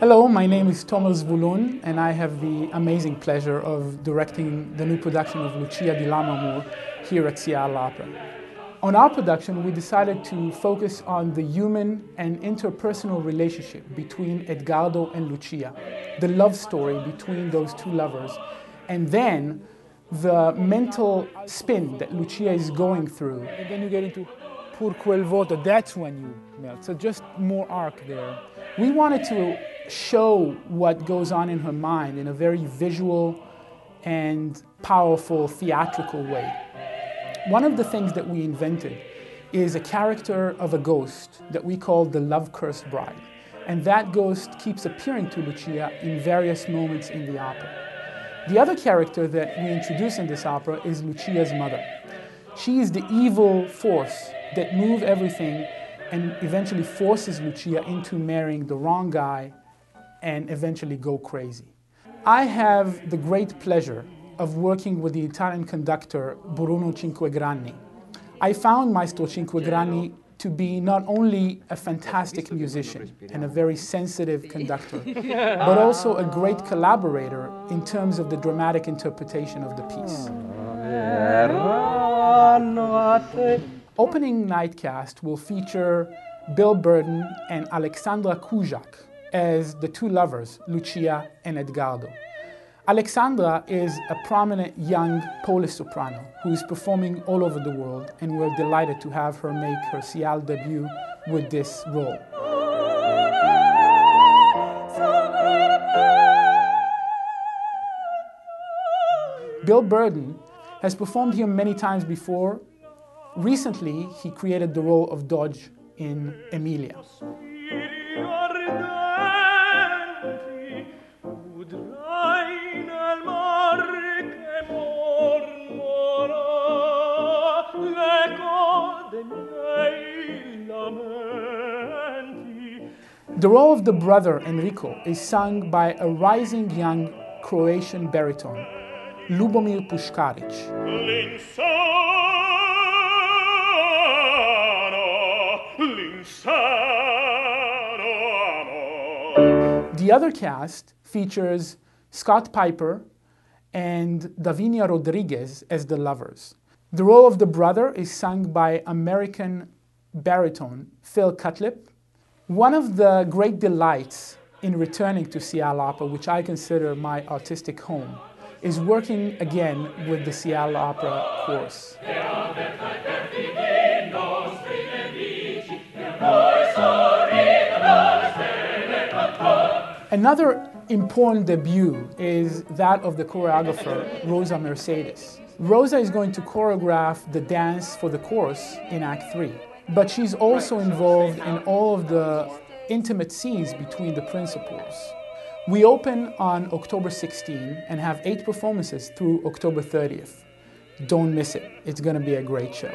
Hello, my name is Tomer Zvulun, and I have the amazing pleasure of directing the new production of Lucia di Lammermoor here at Seattle Opera. On our production, we decided to focus on the human and interpersonal relationship between Edgardo and Lucia, the love story between those two lovers, and then the mental spin that Lucia is going through. And then you get into Pur quel voto, that's when you melt. So just more arc there. We wanted to show what goes on in her mind in a very visual and powerful theatrical way. One of the things that we invented is a character of a ghost that we call the love cursed bride. And that ghost keeps appearing to Lucia in various moments in the opera. The other character that we introduce in this opera is Lucia's mother. She is the evil force that moves everything and eventually forces Lucia into marrying the wrong guy and eventually go crazy. I have the great pleasure of working with the Italian conductor Bruno Cinquegrani. I found Maestro Cinquegrani to be not only a fantastic musician and a very sensitive conductor, but also a great collaborator in terms of the dramatic interpretation of the piece. Opening nightcast will feature Bill Burden and Aleksandra Kurzak as the two lovers, Lucia and Edgardo. Aleksandra is a prominent young Polish soprano who is performing all over the world, and we're delighted to have her make her Seattle debut with this role. Bill Burden has performed here many times before. Recently, he created the role of Dodge in Amelia. The role of the brother Enrico is sung by a rising young Croatian baritone, Ljubomir Puškarić. The other cast features Scott Piper and Davinia Rodriguez as the lovers. The role of the brother is sung by American baritone Phil Cutlip. One of the great delights in returning to Seattle Opera, which I consider my artistic home, is working again with the Seattle Opera Chorus. Another important debut is that of the choreographer Rosa Mercedes. Rosa is going to choreograph the dance for the chorus in Act 3. But she's also involved in all of the intimate scenes between the principals. We open on October 16 and have eight performances through October 30th. Don't miss it. It's going to be a great show.